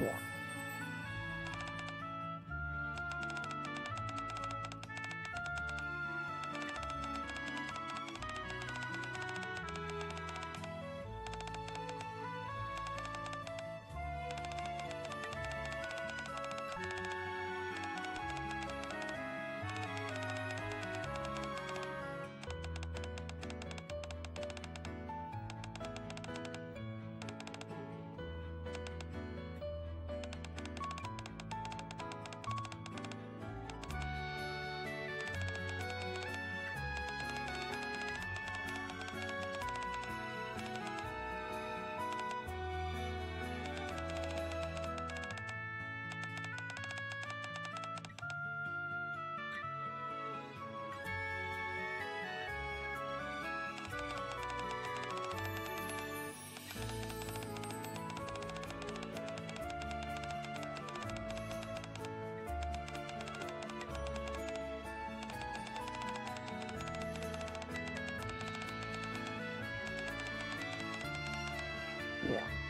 war. 对。